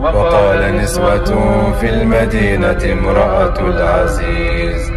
وقال نسوة في المدينة امرأة العزيز.